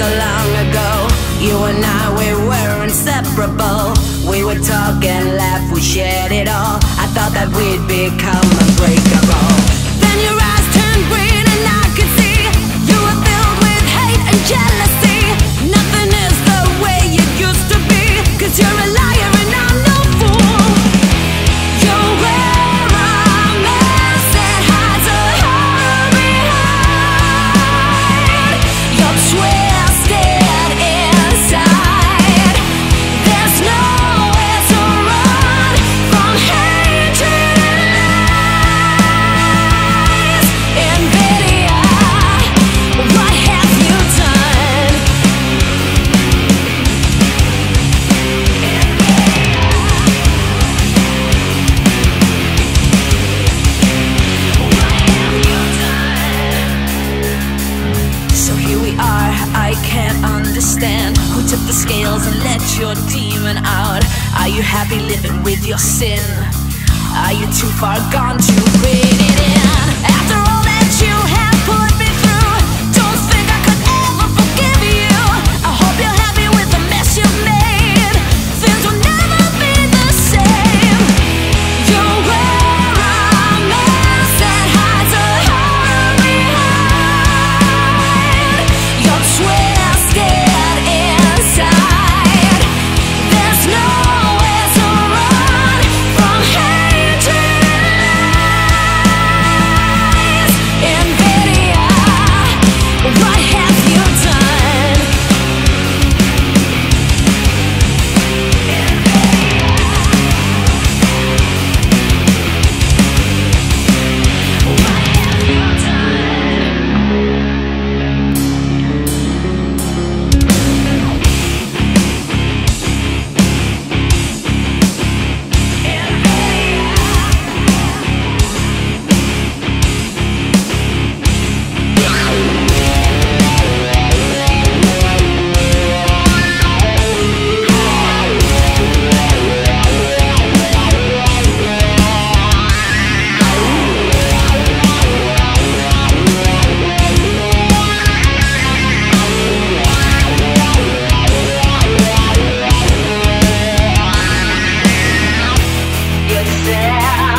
so long ago. You and I, we were inseparable. We would talk and laugh, we shared it all. I thought that we'd become unbreakable. So here we are, I can't understand Who took the scales and let your demon out Are you happy living with your sin? Are you too far gone to rein it in? yeah.